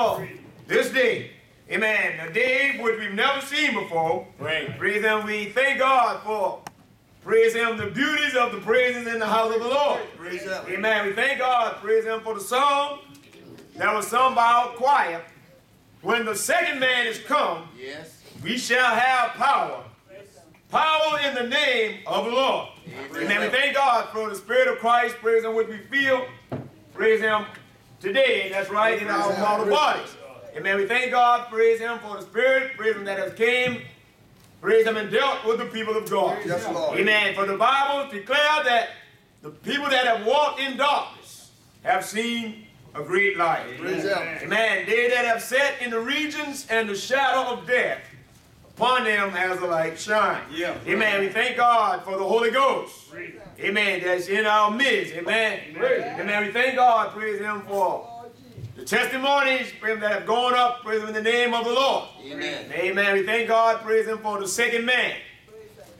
Oh, this day. Amen. A day which we've never seen before. Right. Praise Him. We thank God for, praise Him, the beauties of the praises in the house of the Lord. Praise Him. Amen. We thank God, praise Him, for the song that was sung by our choir. When the second man is come, Yes. we shall have power. Power in the name of the Lord. Amen. We thank God for the Spirit of Christ, praise Him, which we feel, praise Him, today. That's right, in our mortal bodies. Amen. We thank God, praise Him, for the Spirit, praise Him, that has came, praise Him, and dealt with the people of God. Yes, Lord. Amen. For the Bible declared that the people that have walked in darkness have seen a great light. Praise Him. Amen. They that have sat in the regions and the shadow of death, upon them has a light shine. Yeah. Amen. We thank God for the Holy Ghost. Amen. That's in our midst. Amen. Amen. We thank God, praise Him for the testimonies praise that have gone up, praise Him in the name of the Lord. Amen. Amen. We thank God, praise Him for the second man.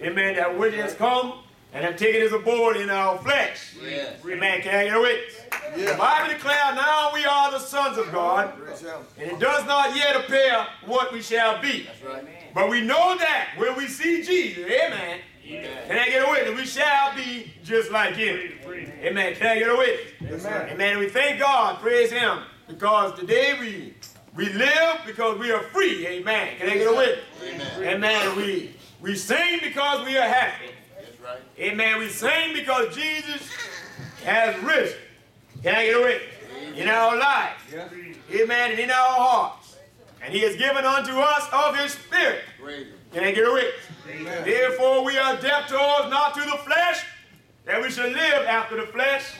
Amen. That which has come and have taken his abode in our flesh. Yes. Amen. Can I get a witness? The Bible declares now we are the sons of God, and it does not yet appear what we shall be. That's right. But we know that when we see Jesus, amen, can I get a witness? We shall be just like him. Amen. Can I get a witness? Amen. Amen. We thank God, praise him, because today we we live because we are free. Amen. Can I get a witness? Amen. Amen. We we sing because we are happy. That's right. Amen. We sing because Jesus has risen. Can I get a witness? In our lives. Amen. And in our hearts. And he has given unto us of his spirit. Can I get a witness? Therefore we are debtors not to the flesh, that we should live after the flesh.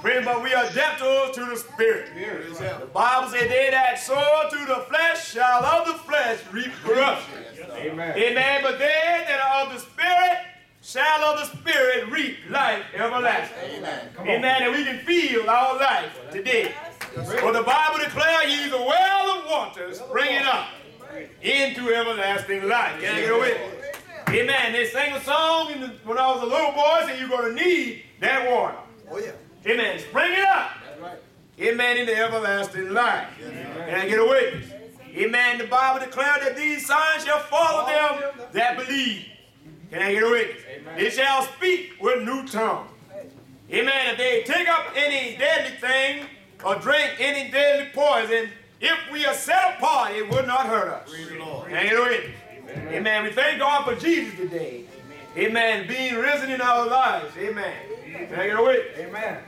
Pray, but we are debtors to the spirit. Praise The Bible says, they that sow to the flesh shall of the flesh reap corruption. Amen. Amen. But they that are of the Spirit shall of the Spirit reap life everlasting. Amen. Amen. And we can feel our life today. For the Bible declares he's a well of waters bringing up into everlasting life. Can I get away? Amen. They sang a song in the, when I was a little boy, saying you're going to need that water. Oh, yeah. Amen. Spring it up. Amen. Into everlasting life. Can I get a witness? Amen. The Bible declares that these signs shall follow them that believe. Can I get a witness? They shall speak with new tongue. Amen. If they take up any deadly thing or drink any deadly poison, if we are set apart, it will not hurt us. Praise the Lord. Can I get a witness? Amen. We thank God for Jesus today. Amen. Amen. Being risen in our lives. Amen. Can I get a? Amen.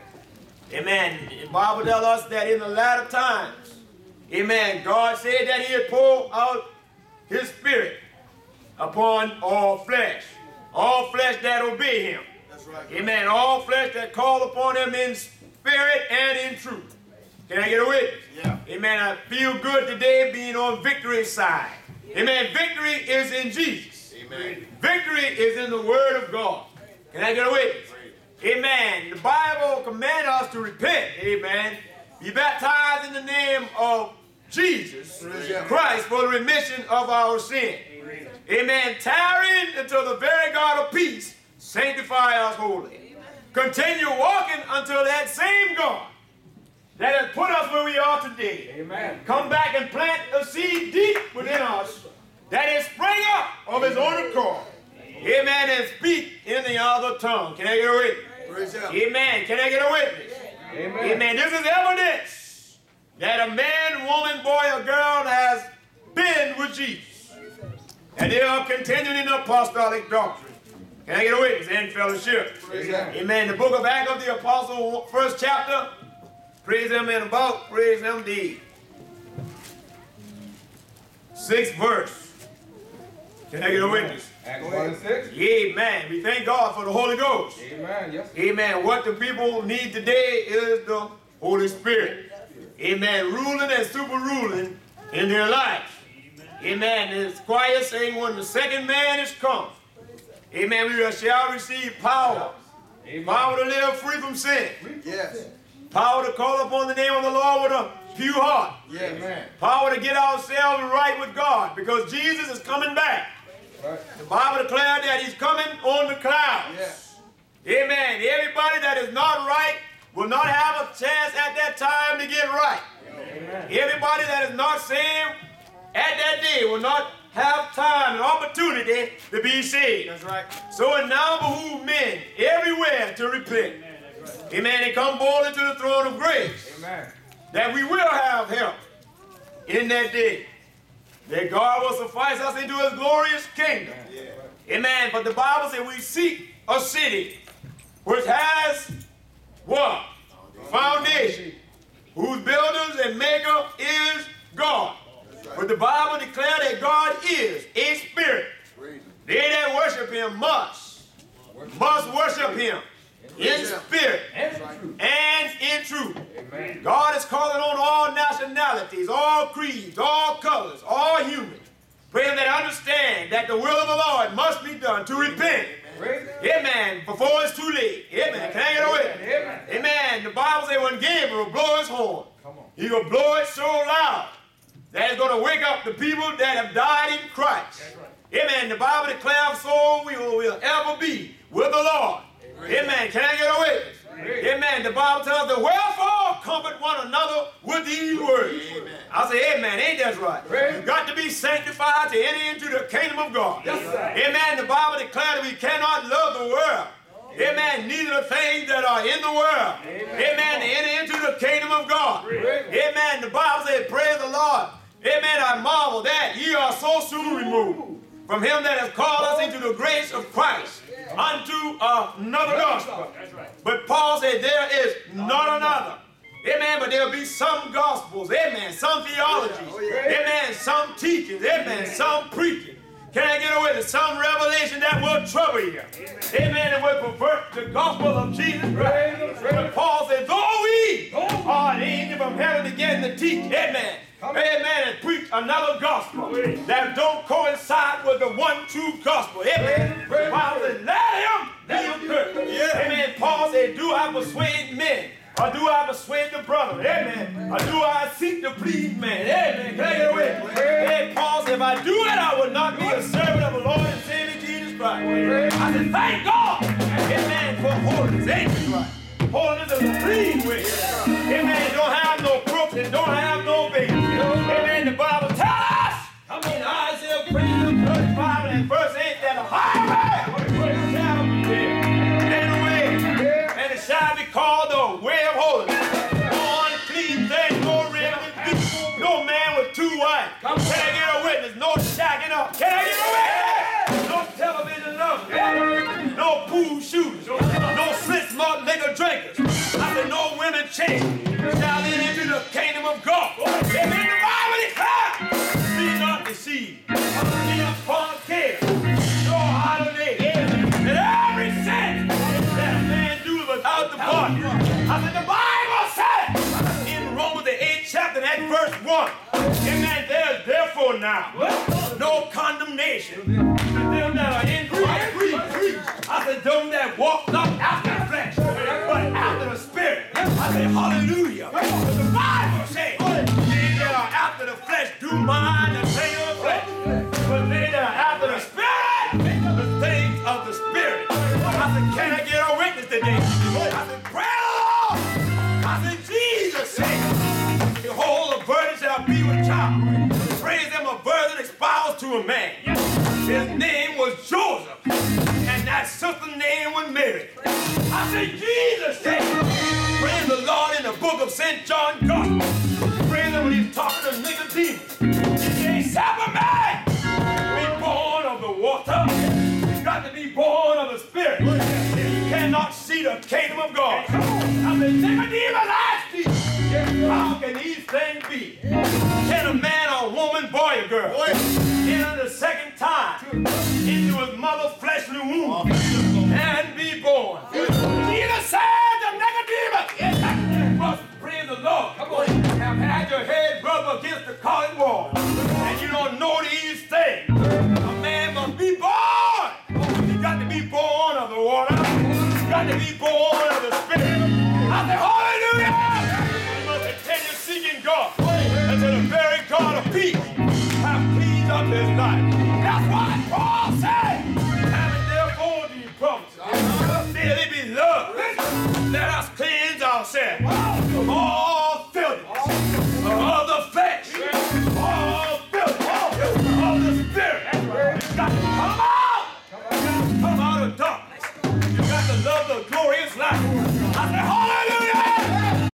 Amen. The Bible tells us that in the latter times, amen, God said that he had poured out his spirit upon all flesh. All flesh that obey him. That's right. Amen. All flesh that call upon him in spirit and in truth. Can I get a witness? Yeah. Amen. I feel good today being on victory's side. Amen. Victory is in Jesus. Amen. Victory is in the Word of God. Can I get a witness? Amen. The Bible commands us to repent. Amen. Be baptized in the name of Jesus Christ for the remission of our sin. Amen. Tarrying until the very God of peace sanctify us wholly. Continue walking until that same God that has put us where we are today Amen. come back and plant a seed deep within us that is spring up of his own accord. Amen. And speak in the other tongue. Can I get a witness? Amen. Can I get a witness? Amen. Amen. This is evidence that a man, woman, boy, or girl has been with Jesus. And they are continuing in the apostolic doctrine. Can I get a witness? And fellowship. Him. Amen. The book of Acts of the Apostle, first chapter. Praise him in the about, praise him the sixth verse. Can I get a witness? Acts 1 and 6. Amen. We thank God for the Holy Ghost. Amen. Yes. Amen. What the people need today is the Holy Spirit. Amen. Ruling and super ruling in their lives. Amen. It's choir saying when the second man is come. Amen. We shall receive power. Amen. Power to live free from sin. Yes. Power to call upon the name of the Lord with a pure heart. Yes. Amen. Power to get ourselves right with God because Jesus is coming back. Right. The Bible declared that he's coming on the clouds. Yes. Amen. Everybody that is not right will not have a chance at that time to get right. Amen. Everybody that is not saved at that day will not have time and opportunity to be saved. That's right. So it now behooves men everywhere to repent. Amen. And come boldly to the throne of grace. Amen. That we will have help in that day. That God will suffice us into his glorious kingdom. Amen. But the Bible says we seek a city which has what? Foundation. Whose builders and maker is God. But the Bible declares that God is a spirit. They that worship him must, must worship him in spirit and in truth. Amen. God is calling on all nationalities, all creeds, all colors, all humans. Praying that understand that the will of the Lord must be done to repent. God. Amen. Before it's too late. Amen. Can I get away? Amen. Amen. The Bible says when Gabriel blow his horn, he will blow it so loud that it's going to wake up the people that have died in Christ. Amen. The Bible declares so we will, will ever be with the Lord. Amen. Can I get away? Amen. The Bible tells us, wherefore comfort one another with these words. Amen. I say, amen. Ain't that right? You got to be sanctified to enter into the kingdom of God. Amen. The Bible declares that we cannot love the world. Amen. Neither the things that are in the world. Amen. To enter into the kingdom of God. Amen. The Bible says, praise the Lord. Amen. I marvel that ye are so soon removed from him that has called us into the grace of Christ unto another gospel. But Paul said there is not another. Amen. But there'll be some gospels. Amen. Some theologies. Amen. Some teachings. Amen. Some preaching. Can I get away with some revelation that will trouble you? Amen. And will pervert the gospel of Jesus Christ. But Paul said, though we are an angel from heaven again to teach, amen. Amen. And preach another gospel that don't coincide with the one true gospel. Amen. Paul said, let him be accursed. Amen. Paul said, do I persuade men? Or do I persuade the brother? Amen. Or do I seek to please man? Amen. Can I get away? Amen. Paul if I do it, I will not be a servant of the Lord and Savior Jesus Christ. I said, thank God. Amen. For holiness. Right? Holiness is a clean way. Amen. Don't No shacking up. Can I get a witness? No television lovers. No pool shooters. No slit smart liquor drinkers. I said no women chasing. Enter into the kingdom of God. Therefore now no condemnation to them that are in Christ. I said them that walk not after the flesh, but after the spirit. I said hallelujah. But the Bible says they that are after the flesh do mind the things of the flesh. But they that are after the spirit, the things of the spirit. I said, can I get Said, Jesus said, praise the Lord in the book of St. John Gospel. Praise him when he's talking to Nicodemus. He said, Seven man, be born of the water. You got to be born of the Spirit. You cannot see the kingdom of God. I said, Nicodemus asked you, how can these things be? Can a man or woman, boy or girl, Let it be love.